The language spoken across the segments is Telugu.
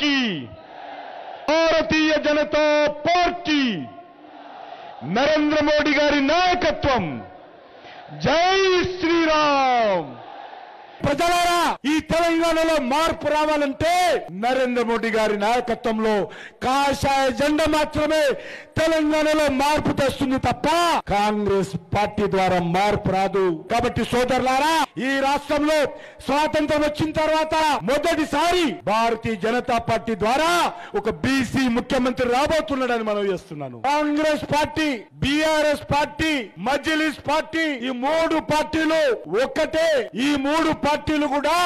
की। భారతీయ జనతా పార్టీ నరేంద్ర మోడీ గారి నాయకత్వం జై శ్రీరామ్ ప్రజలారా ఈ తెలంగాణలో మార్పు రావాలంటే నరేంద్ర మోడీ గారి నాయకత్వంలో కాషాయ జెండా మాత్రమే తెలంగాణలో మార్పు తెస్తుంది తప్ప కాంగ్రెస్ పార్టీ ద్వారా మార్పు రాదు. కాబట్టి సోదరులారా ఈ రాష్ట్రంలో స్వాతంత్రం వచ్చిన తర్వాత మొదటిసారి భారతీయ జనతా పార్టీ ద్వారా ఒక బీసీ ముఖ్యమంత్రి రాబోతున్నాడని మనం చేస్తున్నాను. Congress party BRS party Majlis party ఈ మూడు పార్టీలు ఒక్కటే. ఈ మూడు పార్టీలు కూడా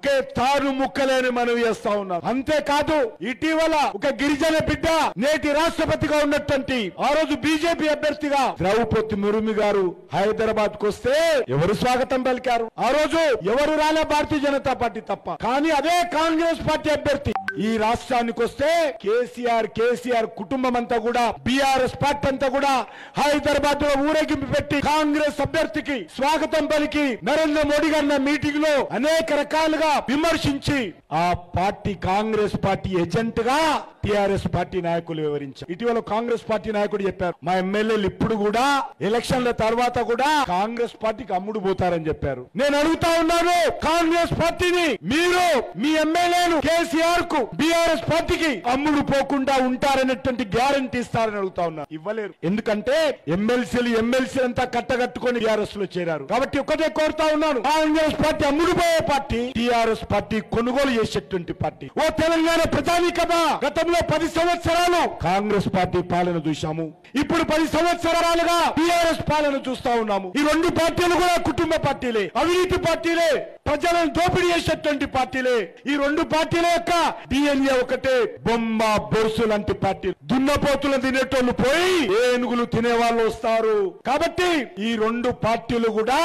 ఒకే తారు ముక్కలేని మనం చేస్తా ఉన్నారు. అంతేకాదు ఇటీవల ఒక గిరిజన బిడ్డ నేటి రాష్ట్రపతిగా ఉన్నటువంటి ఆ రోజు బీజేపీ అభ్యర్థిగా ద్రౌపది మురుమి గారు హైదరాబాద్కు వస్తే ఎవరు స్వాగతం పలికారు? ఆ రోజు ఎవరు రాలే భారతీయ జనతా పార్టీ తప్ప. కానీ అదే కాంగ్రెస్ పార్టీ అభ్యర్థి ఈ రాష్ట్రానికి వస్తే కేసీఆర్ కేసీఆర్ కుటుంబం అంతా కూడా బీఆర్ఎస్ పార్టీ అంతా కూడా హైదరాబాద్లో ఊరేగింపు పెట్టి కాంగ్రెస్ అభ్యర్థికి స్వాగతం పలికి నరేంద్ర మోడీ గారిన మీటింగ్లో అనేక రకాలుగా విమర్శించి ఆ పార్టీ కాంగ్రెస్ పార్టీ ఏజెంట్గా టిఆర్ఎస్ పార్టీ నాయకులు వివరించారు. ఇటీవల కాంగ్రెస్ పార్టీ నాయకుడు చెప్పారు మా ఎమ్మెల్యేలు ఇప్పుడు కూడా ఎలక్షన్ల తర్వాత కూడా కాంగ్రెస్ పార్టీకి అమ్ముడు పోతారని చెప్పారు. నేను అడుగుతా ఉన్నాను కాంగ్రెస్ పార్టీని మీరు మీ ఎమ్మెల్యేలు కేసీఆర్కు బీఆర్ఎస్ పార్టీకి అమ్ముడు పోకుండా ఉంటారనేటువంటి గ్యారంటీ ఇస్తారని అడుగుతా ఉన్నా. ఇవ్వలేరు. ఎందుకంటే ఎమ్మెల్సీలు ఎమ్మెల్సీ అంతా కట్టగట్టుకొని బీఆర్ఎస్లో చేరారు. కాబట్టి ఒకటే కోరుతా ఉన్నాను. కాంగ్రెస్ పార్టీ అమ్ముడు పోయే పార్టీ టీఆర్ఎస్ పార్టీ కొనుగోలు చేసేటువంటి పార్టీ. ఓ తెలంగాణ ప్రజానీకమా గతంలో పది సంవత్సరాలు కాంగ్రెస్ పార్టీ పాలన చూశాము. ఇప్పుడు పది సంవత్సరాలుగా టీఆర్ఎస్ పాలన చూస్తా ఉన్నాము. ఈ రెండు పార్టీలు కూడా కుటుంబ పార్టీలే అవినీతి పార్టీలే. ప్రజలను దోపిడీ చేసేటువంటి పార్టీలే. ఈ రెండు పార్టీల యొక్క డిఎన్ఏ ఒకటే బొమ్మ బొరుసు లాంటి పార్టీ. దున్నపోతులు తినేటోళ్ళు పోయి ఏనుగులు తినే వాళ్ళు వస్తారు. కాబట్టి ఈ రెండు పార్టీలు కూడా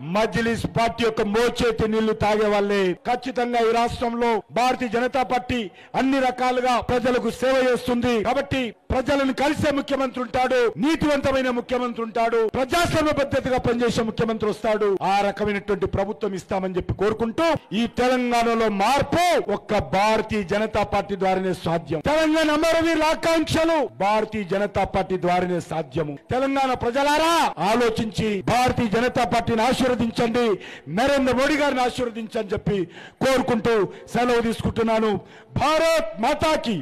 మజ్లిస్ పార్టీ యొక్క మోచేతి నీళ్ళు తాగే వాళ్ళే. ఖచ్చితంగా ఈ రాష్ట్రంలో భారతీయ జనతా పార్టీ అన్ని రకాలుగా ప్రజలకు సేవ చేస్తుంది. కాబట్టి ప్రజలను కలిసే ముఖ్యమంత్రి ఉంటాడు నీతివంతమైన ముఖ్యమంత్రి ఉంటాడు ప్రజాస్వామ్య పద్ధతిగా పనిచేసే ముఖ్యమంత్రి వస్తాడు. ఆ రకమైనటువంటి ప్రభుత్వం ఇస్తామని చెప్పి కోరుకుంటూ ఈ తెలంగాణలో మార్పు ఒక్క భారతీయ జనతా పార్టీ ద్వారానే సాధ్యం. తెలంగాణ అమరవీరుల ఆకాంక్షలు భారతీయ జనతా పార్టీ ద్వారానే సాధ్యము. తెలంగాణ ప్రజలారా ఆలోచించి భారతీయ జనతా పార్టీని ఆశీర్వదించండి. నరేంద్ర మోడీ గారిని ఆశీర్వదించని చెప్పి కోరుకుంటూ సెలవు తీసుకుంటున్నాను. భారత్ మాతాకి.